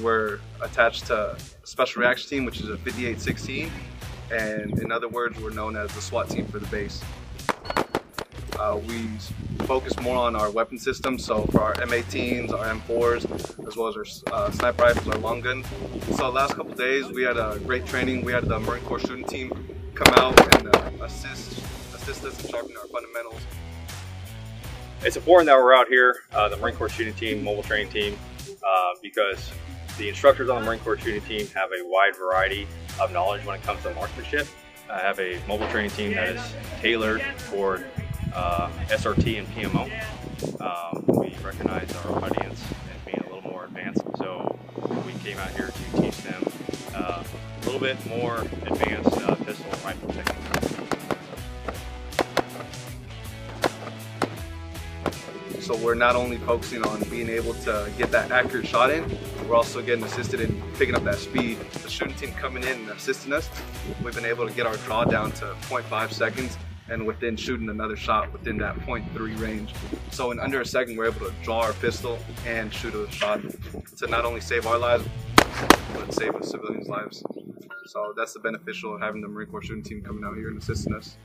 We're attached to Special Reaction Team, which is a 5816, and in other words, we're known as the SWAT team for the base. Uh, we focus more on our weapon system, so for our M18s, our M4s, as well as our uh, sniper rifles, our long gun. So last couple days, we had a great training. We had the Marine Corps shooting team come out and uh, assist, assist us in sharpening our fundamentals. It's important that we're out here, uh, the Marine Corps shooting team, mobile training team, uh, because the instructors on the Marine Corps shooting team have a wide variety of knowledge when it comes to marksmanship. I have a mobile training team that is tailored for uh, SRT and PMO. Um, we recognize our audience as being a little more advanced, so we came out here to teach them uh, a little bit more advanced uh, pistol and rifle techniques. So we're not only focusing on being able to get that accurate shot in, we're also getting assisted in picking up that speed. The shooting team coming in and assisting us, we've been able to get our draw down to 0.5 seconds and within shooting another shot within that 0.3 range. So in under a second, we're able to draw our pistol and shoot a shot to not only save our lives, but save civilians' lives. So that's the beneficial of having the Marine Corps shooting team coming out here and assisting us.